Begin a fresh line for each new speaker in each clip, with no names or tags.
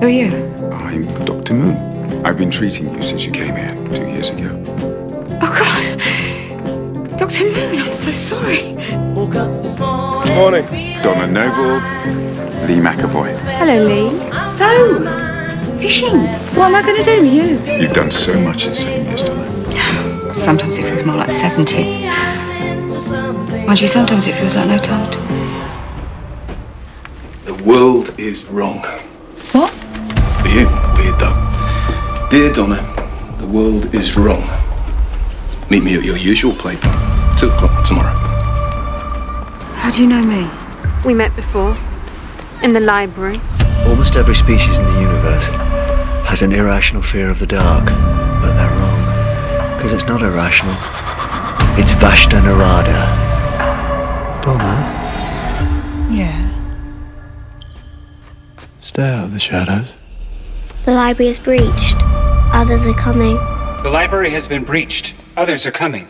Who are you?
I'm Dr. Moon. I've been treating you since you came here two years ago.
Oh, God. Dr. Moon, I'm so sorry.
Morning. Donna Noble, Lee McAvoy.
Hello, Lee. So, fishing. What am I going to do with you?
You've done so much in seven years, Donna.
Sometimes it feels more like 70. Mind you, sometimes it feels like no time at all.
The world is wrong.
What?
For you, weird though. Dear Donna, the world is wrong. Meet me at your usual playground. Two o'clock tomorrow.
How do you know me?
We met before. In the library.
Almost every species in the universe has an irrational fear of the dark, but they're wrong. Because it's not irrational. It's Vashta Nerada. Donna,
Yeah.
stay out of the shadows.
The library is breached. Others are coming.
The library has been breached. Others are coming.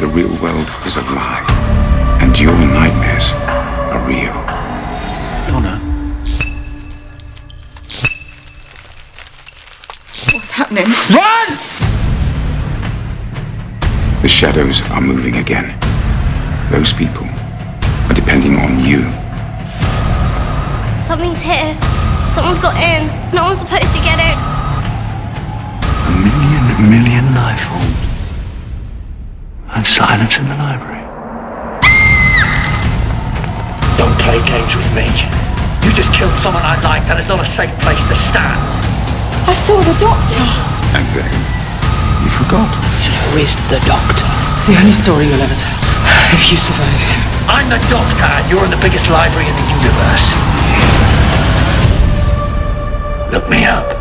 The real world is a lie, and your nightmares are real.
Donna,
What's happening? Run!
The shadows are moving again. Those people are depending on you.
Something's here. Someone's got in. No one's supposed to get in.
a million, million life forms. And silence in the library.
Don't play games with me. You just killed someone I like. That is not a safe place to stand.
I saw the doctor.
And then you forgot.
And who is the doctor?
The only story you'll ever tell. If you survive.
I'm the doctor, and you're in the biggest library in the universe. Look me up.